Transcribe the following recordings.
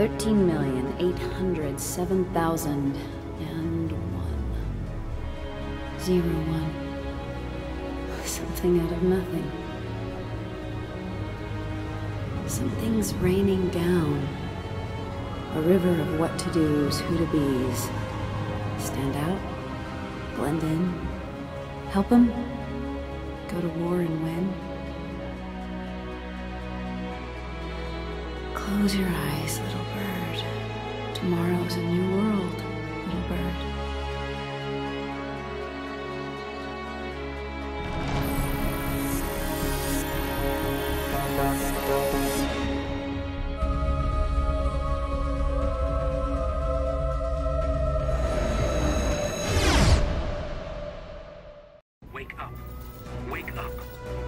13,807,001. Zero one. Something out of nothing. Something's raining down. A river of what to do's, who to be's. Stand out? Blend in? Help him? Go to war and win? Close your eyes, little. Tomorrow's a new world, little bird. Wake up. Wake up.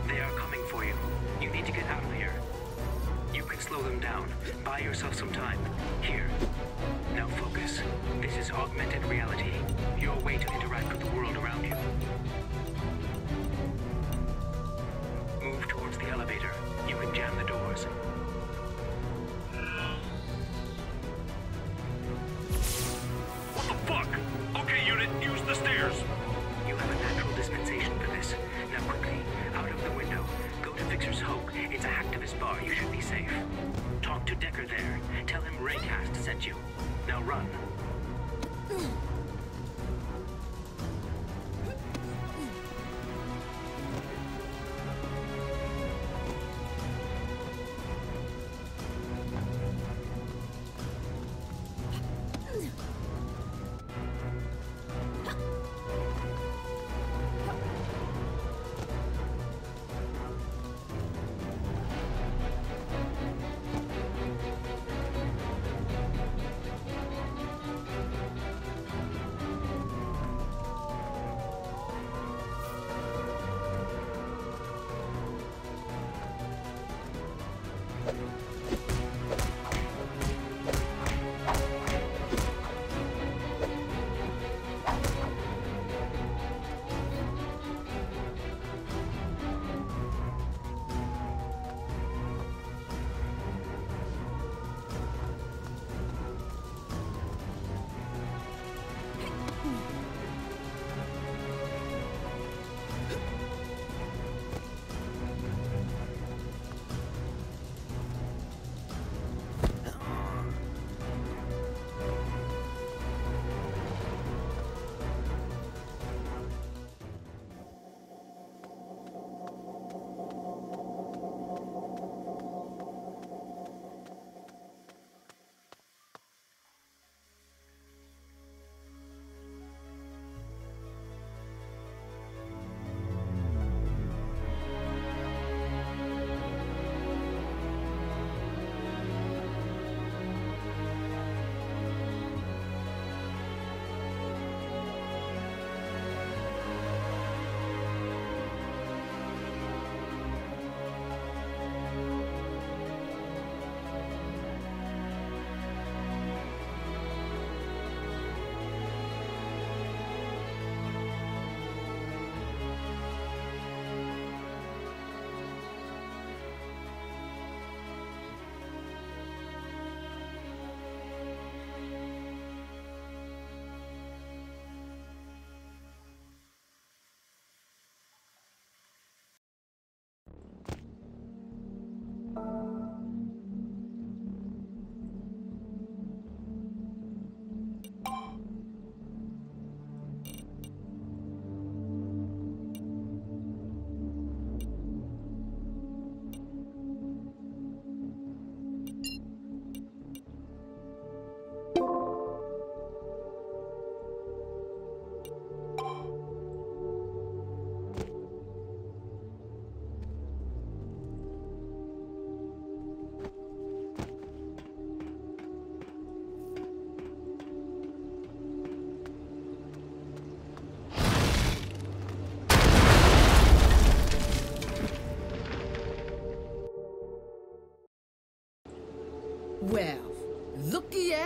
They are coming for you. You need to get out of here. You can slow them down. Buy yourself some time. Here. Now focus. This is augmented reality. Your way to interact with the world around you. Move towards the elevator. You can jam the doors.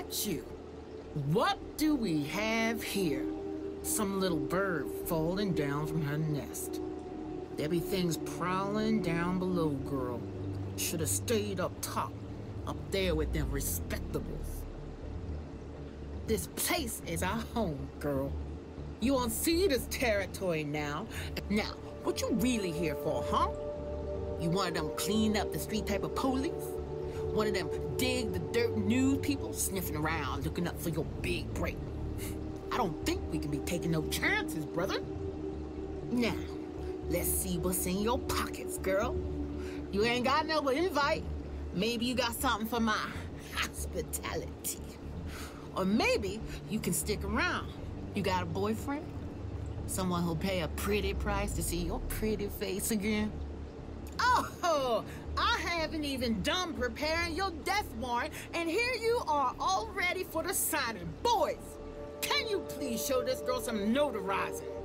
At you. What do we have here? Some little bird falling down from her nest. There be things prowling down below, girl. Should have stayed up top. up there with them respectables. This place is our home, girl. You on this territory now. Now, what you really here for, huh? You of them clean up the street type of police? One of them dig the dirt news people sniffing around looking up for your big break? I don't think we can be taking no chances, brother. Now, let's see what's in your pockets, girl. You ain't got no invite. Maybe you got something for my hospitality. Or maybe you can stick around. You got a boyfriend? Someone who'll pay a pretty price to see your pretty face again? Oh, I haven't even done preparing your death warrant, and here you are all ready for the signing. Boys, can you please show this girl some notarizing?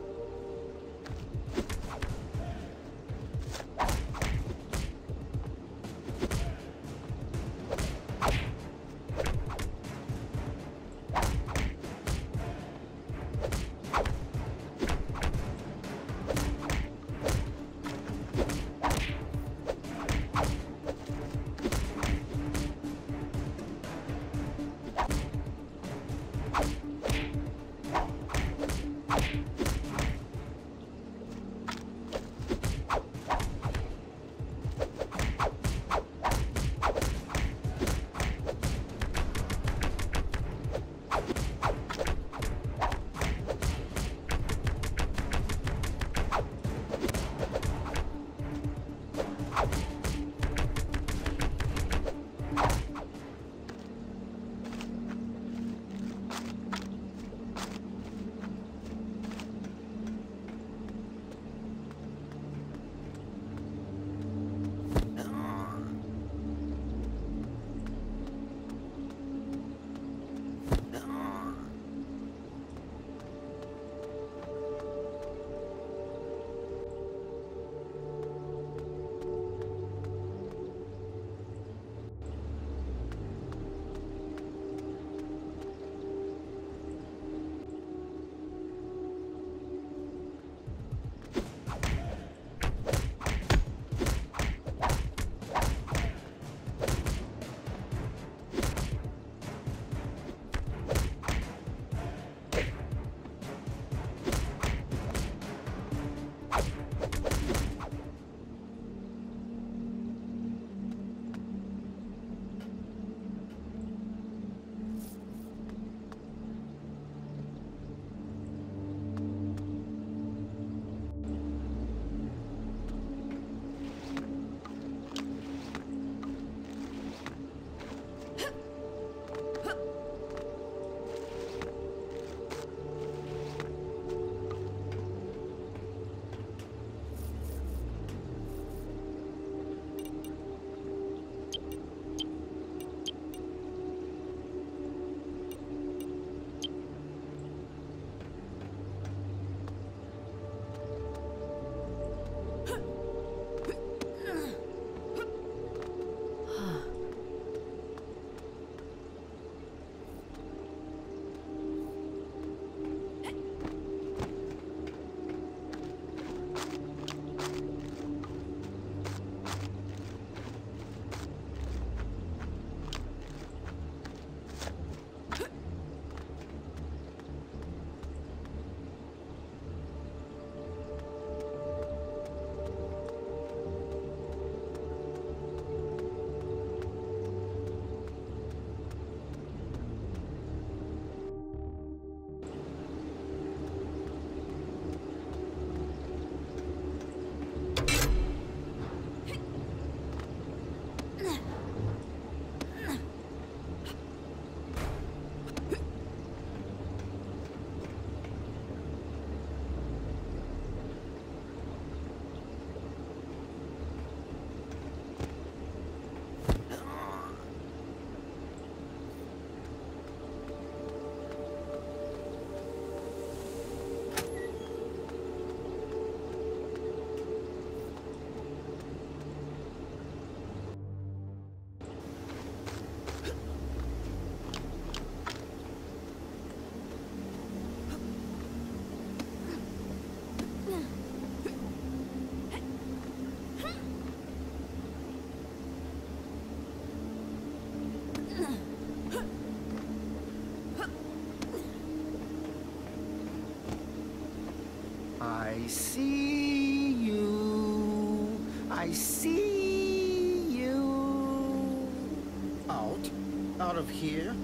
Out of here?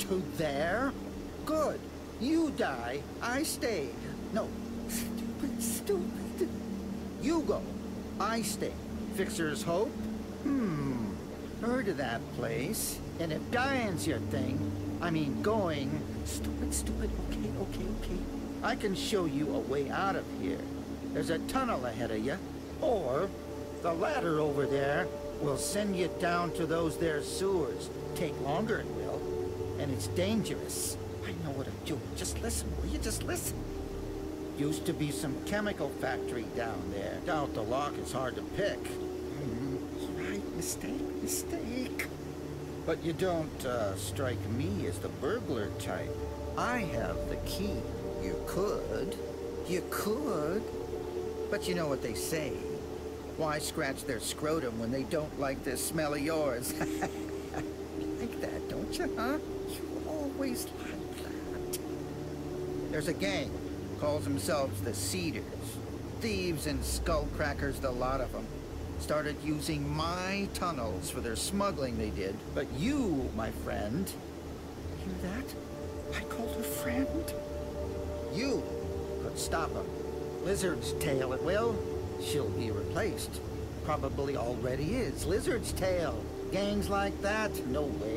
To there? Good. You die. I stay. No. Stupid, stupid. You go. I stay. Fixer's Hope? Hmm. Heard of that place. And if dying's your thing, I mean going, stupid, stupid, okay, okay, okay. I can show you a way out of here. There's a tunnel ahead of you. Or the ladder over there will send you down to those there sewers. Take longer, it will. And it's dangerous. I know what I'm doing. Just listen, will you? Just listen. Used to be some chemical factory down there. Doubt the lock is hard to pick. Mm, right, mistake, mistake. But you don't uh, strike me as the burglar type. I have the key. You could. You could. But you know what they say. Why scratch their scrotum when they don't like the smell of yours? don't you, huh? You always like that. There's a gang. Calls themselves the Cedars. Thieves and skullcrackers, the lot of them. Started using my tunnels for their smuggling they did. But you, my friend... Hear that? I called her friend. You could stop them. Lizard's tail it will. She'll be replaced. Probably already is. Lizard's tail. Gangs like that? No way.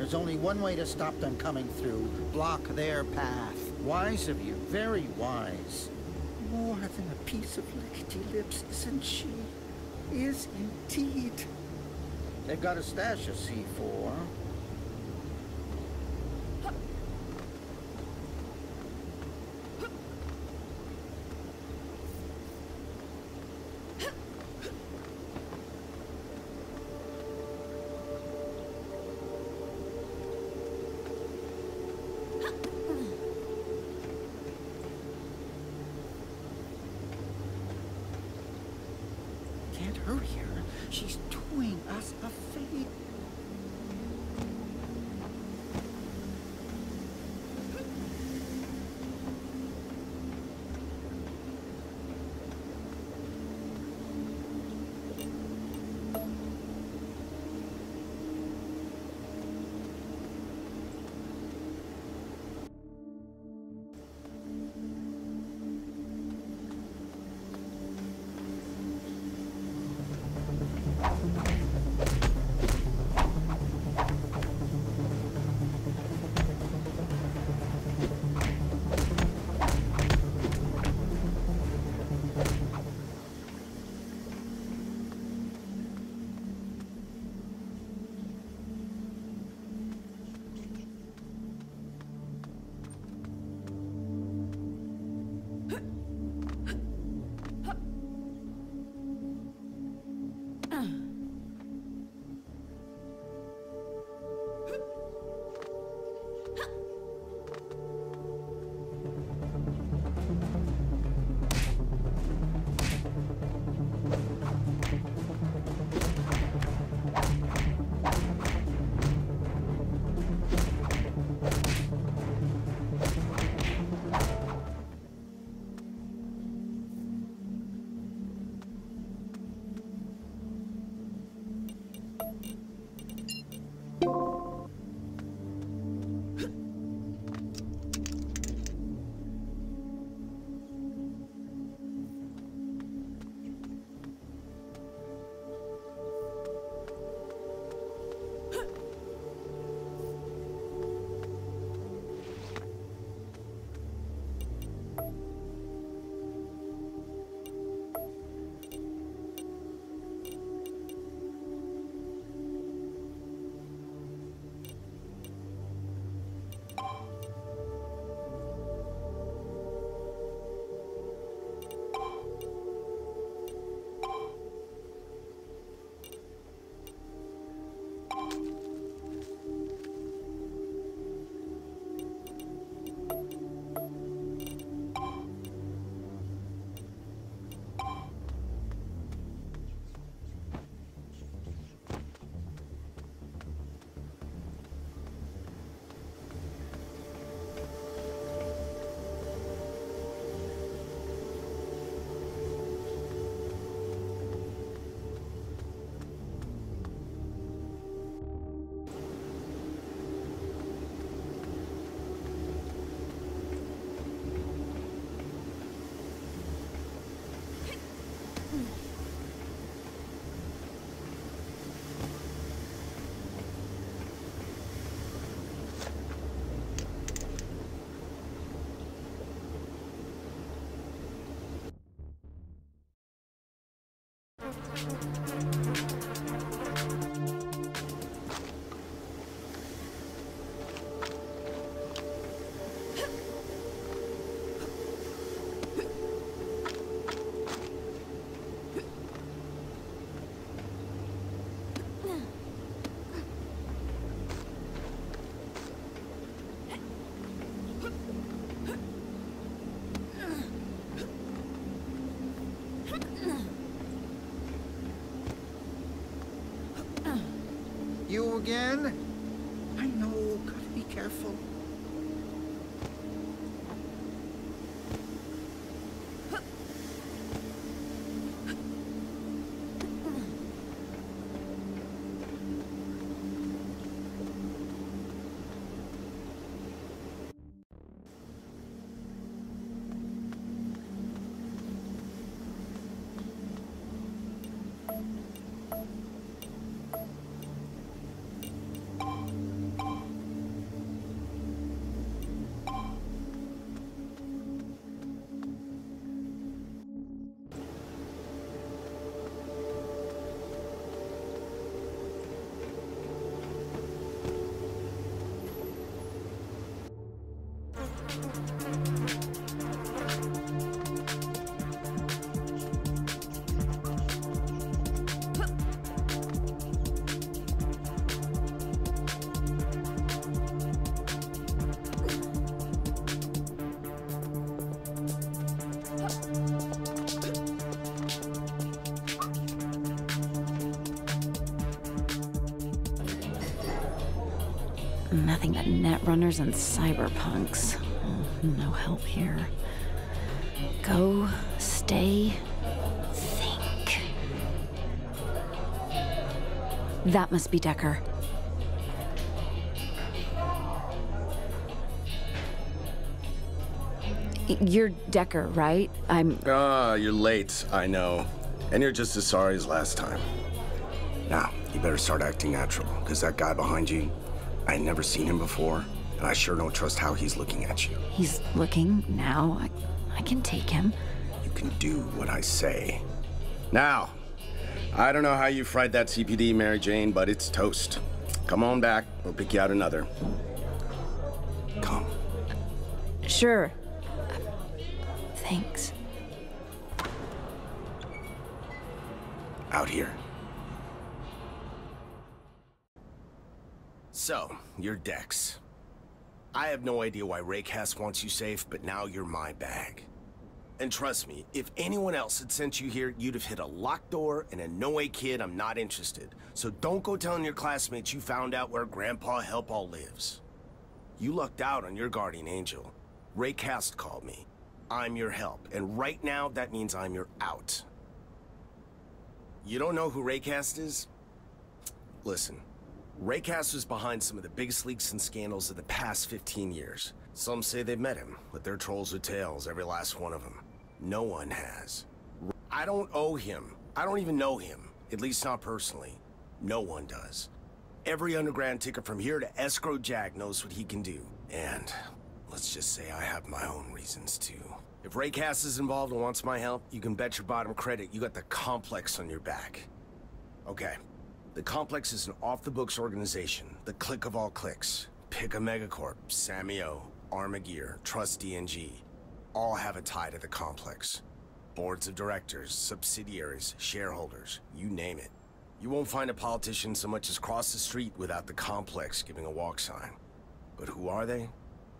There's only one way to stop them coming through. Block their path. Wise of you. Very wise. More than a piece of lickety lips, isn't she? Is indeed. They've got a stash of C4. Can't hurry her. She's doing us a thank you again. thank you Nothing but netrunners and cyberpunks. No help here. Go, stay, think. That must be Decker. You're Decker, right? I'm. Ah, you're late, I know. And you're just as sorry as last time. Now, you better start acting natural, because that guy behind you, I ain't never seen him before, and I sure don't trust how he's looking at you. He's looking now. I, I can take him. You can do what I say. Now, I don't know how you fried that CPD, Mary Jane, but it's toast. Come on back, we'll pick you out another. Come. Sure. Thanks. Out here. So, you're Dex. I have no idea why Raycast wants you safe, but now you're my bag. And trust me, if anyone else had sent you here, you'd have hit a locked door and a no way kid, I'm not interested. So don't go telling your classmates you found out where Grandpa Helpall lives. You lucked out on your guardian angel. Raycast called me. I'm your help, and right now that means I'm your out. You don't know who Raycast is? Listen, Raycast was behind some of the biggest leaks and scandals of the past 15 years. Some say they've met him, but they're trolls with tails, every last one of them. No one has. I don't owe him. I don't even know him, at least not personally. No one does. Every underground ticket from here to Escrow Jack knows what he can do. And let's just say I have my own reasons too. If Raycast is involved and wants my help, you can bet your bottom credit you got the complex on your back. Okay. The Complex is an off-the-books organization, the click of all clicks. Pick a megacorp, Samio, Armagear, Trust DNG. All have a tie to the Complex. Boards of directors, subsidiaries, shareholders, you name it. You won't find a politician so much as cross the street without the Complex giving a walk sign. But who are they?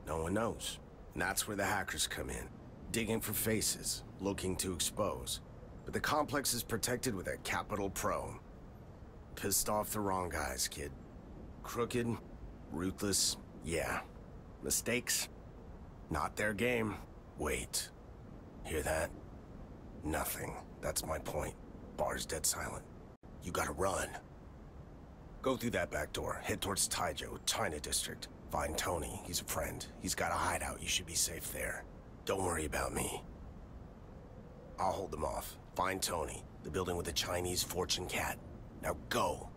No one knows. And that's where the hackers come in. Digging for faces, looking to expose. But the Complex is protected with a capital Pro. Pissed off the wrong guys, kid. Crooked, ruthless, yeah. Mistakes? Not their game. Wait. Hear that? Nothing. That's my point. Bar's dead silent. You gotta run. Go through that back door. Head towards Taijo, China District. Find Tony. He's a friend. He's got a hideout. You should be safe there. Don't worry about me. I'll hold them off. Find Tony. The building with the Chinese fortune cat. Now go.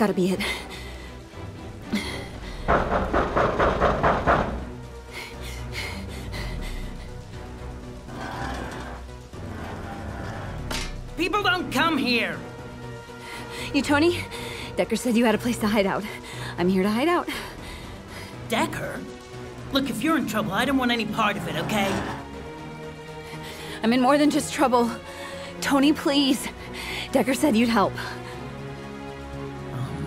This has got to be it. People don't come here. You, Tony? Decker said you had a place to hide out. I'm here to hide out. Decker? Look, if you're in trouble, I don't want any part of it, okay? I'm in more than just trouble. Tony, please. Decker said you'd help.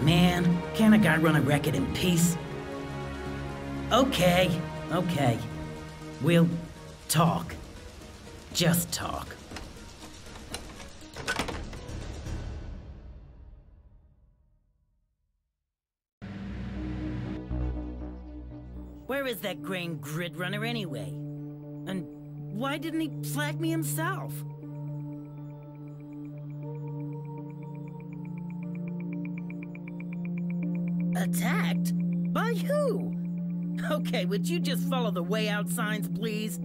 Man. Can't a guy run a record in peace? Okay, okay. We'll talk. Just talk. Where is that grain grid runner anyway? And why didn't he flag me himself? Attacked? By who? Okay, would you just follow the way out signs, please?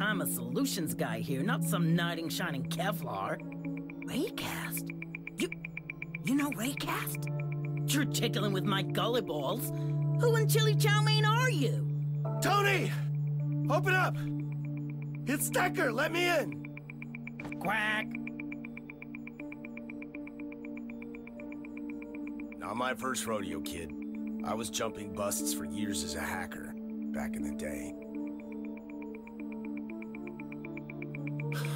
I'm a solutions guy here, not some knight in shining Kevlar. Raycast? You... you know Raycast? You're tickling with my gully balls. Who in chili chow mein are you? Tony! Open up! It's Decker, let me in! Quack. Not my first rodeo, kid. I was jumping busts for years as a hacker, back in the day.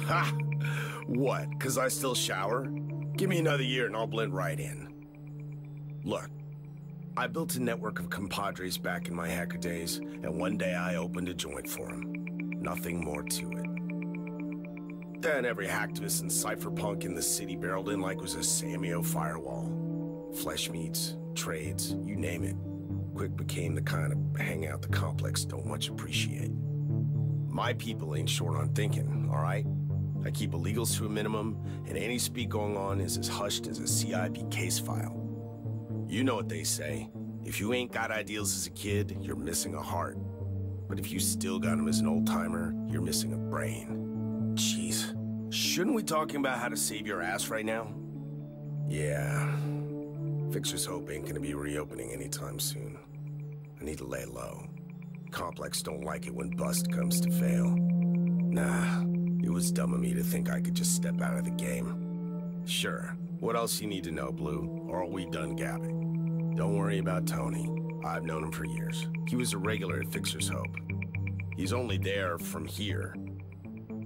Ha! What, cause I still shower? Give me another year and I'll blend right in. Look, I built a network of compadres back in my hacker days, and one day I opened a joint for them. Nothing more to it. Then every hacktivist and cypherpunk in the city barreled in like it was a Samio firewall. Flesh meets, trades, you name it. Quick became the kind of hangout the complex don't much appreciate. My people ain't short on thinking, alright? I keep illegals to a minimum, and any speak going on is as hushed as a CIP case file. You know what they say. If you ain't got ideals as a kid, you're missing a heart. But if you still got as an old-timer, you're missing a brain. Jeez. Shouldn't we talking about how to save your ass right now? Yeah. Fixer's Hope ain't gonna be reopening anytime soon. I need to lay low. Complex don't like it when bust comes to fail. Nah, it was dumb of me to think I could just step out of the game. Sure, what else you need to know, Blue? Or are we done gabbing? Don't worry about Tony. I've known him for years. He was a regular at Fixer's Hope. He's only there from here.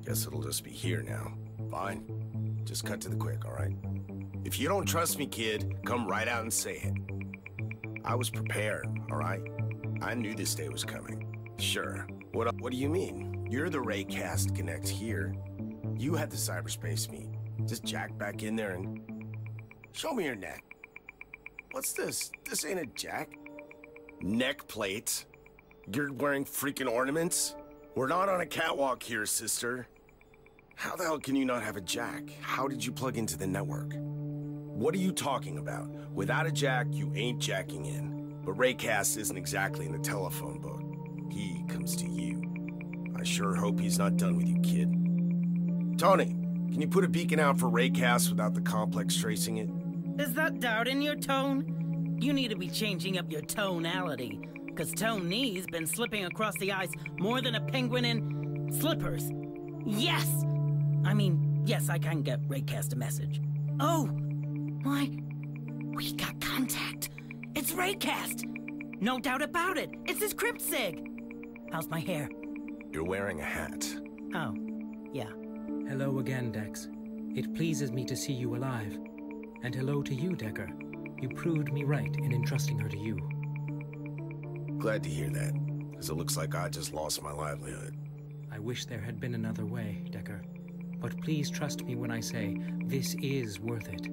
Guess it'll just be here now. Fine. Just cut to the quick, alright? If you don't trust me, kid, come right out and say it. I was prepared, alright? I knew this day was coming. Sure. What what do you mean? You're the Raycast Connect here. You had the cyberspace meet. Just jack back in there and... Show me your neck. What's this? This ain't a jack. Neck plates? You're wearing freaking ornaments? We're not on a catwalk here, sister. How the hell can you not have a jack? How did you plug into the network? What are you talking about? Without a jack, you ain't jacking in. But Raycast isn't exactly in the telephone book. He comes to you. I sure hope he's not done with you, kid. Tony, can you put a beacon out for Raycast without the complex tracing it? Is that doubt in your tone? You need to be changing up your tonality. Cause Tony's been slipping across the ice more than a penguin in slippers. Yes! I mean, yes, I can get Raycast a message. Oh, my, we got contact. It's Raycast. No doubt about it. It's his crypt sig. How's my hair? You're wearing a hat. Oh, yeah. Hello again, Dex. It pleases me to see you alive. And hello to you, Decker. You proved me right in entrusting her to you. Glad to hear that, because it looks like I just lost my livelihood. I wish there had been another way, Decker. But please trust me when I say this is worth it.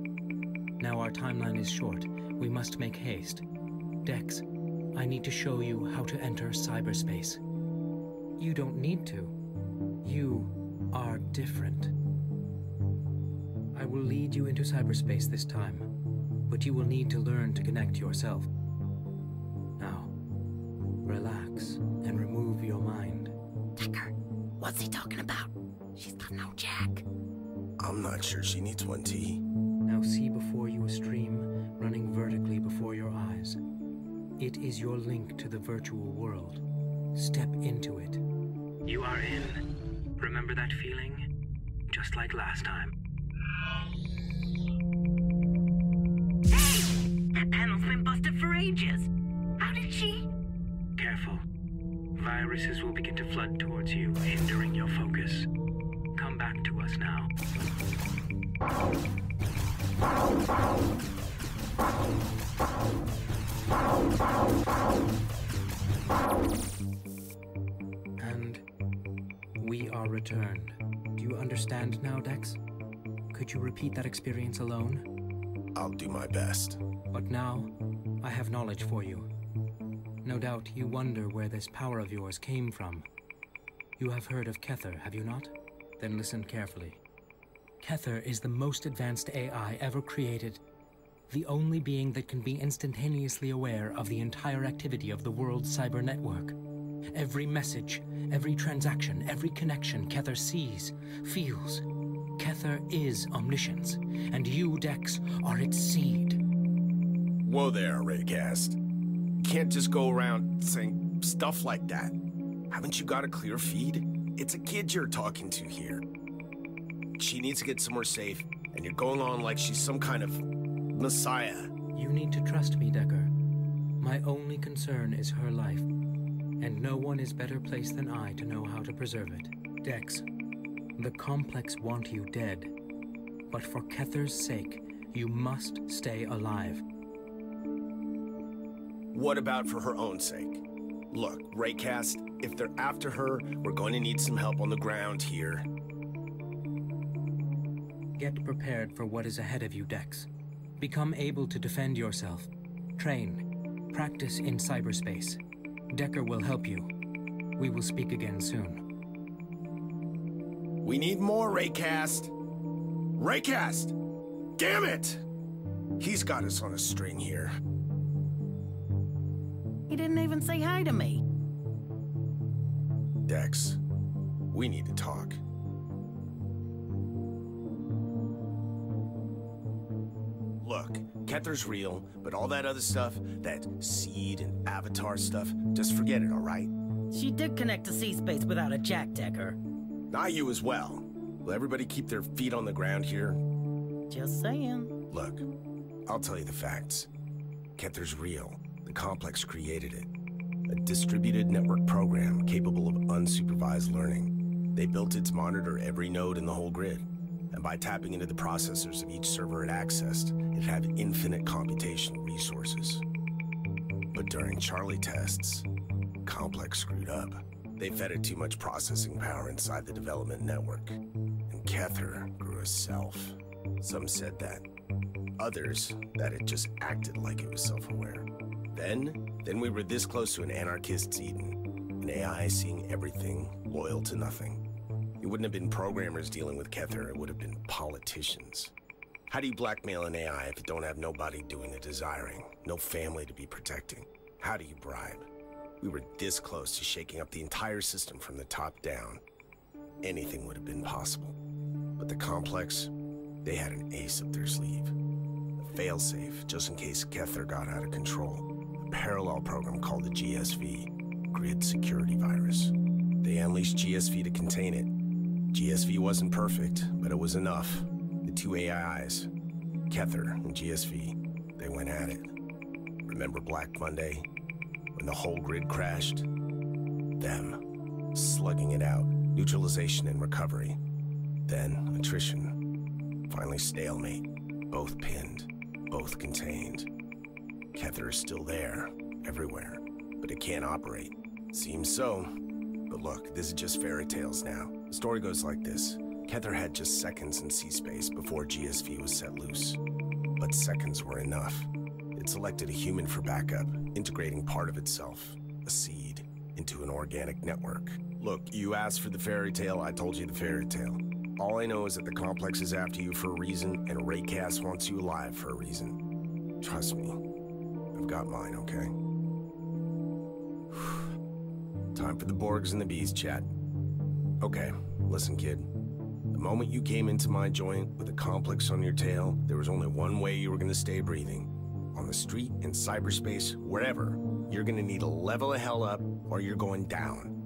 Now our timeline is short. We must make haste. Dex, I need to show you how to enter cyberspace. You don't need to. You are different. I will lead you into cyberspace this time, but you will need to learn to connect yourself. Now, relax and remove your mind. Decker, what's he talking about? She's got no jack. I'm not sure she needs one, T. Now see before you a stream running vertically before your eyes. It is your link to the virtual world. Step into it. You are in. Remember that feeling? Just like last time. Hey! That panel's been busted for ages. How did she? Careful. Viruses will begin to flood towards you, us now. And we are returned. Do you understand now, Dex? Could you repeat that experience alone? I'll do my best. But now, I have knowledge for you. No doubt you wonder where this power of yours came from. You have heard of Kether, have you not? Then listen carefully. Kether is the most advanced AI ever created, the only being that can be instantaneously aware of the entire activity of the world's cyber network. Every message, every transaction, every connection Kether sees, feels. Kether is omniscience, and you, Dex, are its seed. Whoa there, Raycast. Can't just go around saying stuff like that. Haven't you got a clear feed? It's a kid you're talking to here. She needs to get somewhere safe, and you're going on like she's some kind of messiah. You need to trust me, Decker. My only concern is her life, and no one is better placed than I to know how to preserve it. Dex, the Complex want you dead, but for Kether's sake, you must stay alive. What about for her own sake? Look, Raycast, if they're after her, we're going to need some help on the ground here. Get prepared for what is ahead of you, Dex. Become able to defend yourself. Train. Practice in cyberspace. Decker will help you. We will speak again soon. We need more, Raycast! Raycast! Damn it! He's got us on a string here. He didn't even say hi to me. Dex, we need to talk. Look, Kether's real, but all that other stuff, that seed and avatar stuff, just forget it, alright? She did connect to C-Space without a jack decker. Not you as well. Will everybody keep their feet on the ground here? Just saying. Look, I'll tell you the facts. Kether's real. The complex created it. A distributed network program capable of unsupervised learning. They built it to monitor every node in the whole grid. And by tapping into the processors of each server it accessed, it had infinite computational resources. But during Charlie tests, Complex screwed up. They fed it too much processing power inside the development network. And Kether grew a self. Some said that. Others, that it just acted like it was self-aware. Then, then we were this close to an anarchist's Eden. An AI seeing everything, loyal to nothing. It wouldn't have been programmers dealing with Kether, it would have been politicians. How do you blackmail an AI if you don't have nobody doing the desiring? No family to be protecting? How do you bribe? We were this close to shaking up the entire system from the top down. Anything would have been possible. But the complex, they had an ace up their sleeve. A failsafe, just in case Kether got out of control. Parallel program called the GSV, Grid Security Virus. They unleashed GSV to contain it. GSV wasn't perfect, but it was enough. The two AIs, Kether and GSV, they went at it. Remember Black Monday? When the whole grid crashed? Them. Slugging it out. Neutralization and recovery. Then attrition. Finally stalemate. Both pinned. Both contained. Kether is still there. Everywhere. But it can't operate. Seems so. But look, this is just fairy tales now. The story goes like this. Kether had just seconds in C-space before GSV was set loose. But seconds were enough. It selected a human for backup, integrating part of itself, a seed, into an organic network. Look, you asked for the fairy tale, I told you the fairy tale. All I know is that the complex is after you for a reason, and Raycast wants you alive for a reason. Trust me, I've got mine, okay? Time for the Borgs and the Bees chat. Okay, listen, kid. The moment you came into my joint with a complex on your tail, there was only one way you were gonna stay breathing. On the street, in cyberspace, wherever, you're gonna need to level the hell up or you're going down.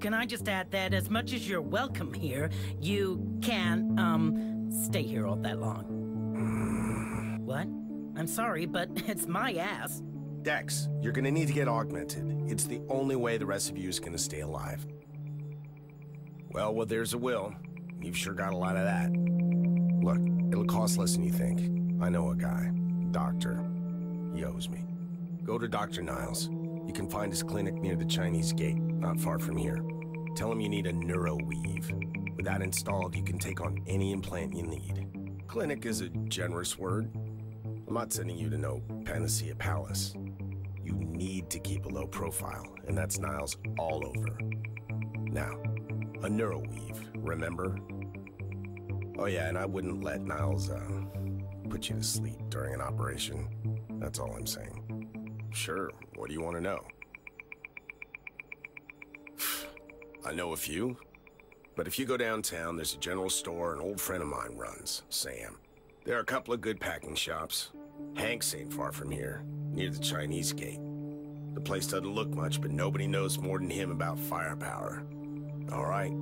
Can I just add that as much as you're welcome here, you can't, um, stay here all that long? what? I'm sorry, but it's my ass. Dex, you're gonna need to get augmented. It's the only way the rest of you is gonna stay alive. Well, well, there's a will. You've sure got a lot of that. Look, it'll cost less than you think. I know a guy. Doctor. He owes me. Go to Dr. Niles. You can find his clinic near the Chinese gate, not far from here. Tell him you need a neuroweave. With that installed, you can take on any implant you need. Clinic is a generous word. I'm not sending you to no Panacea Palace. You need to keep a low profile, and that's Niles all over. Now, a neuroweave, remember? Oh yeah, and I wouldn't let Niles, uh, put you to sleep during an operation. That's all I'm saying. Sure, what do you want to know? I know a few, but if you go downtown, there's a general store an old friend of mine runs, Sam. There are a couple of good packing shops. Hank's ain't far from here, near the Chinese gate. The place doesn't look much, but nobody knows more than him about firepower. All right,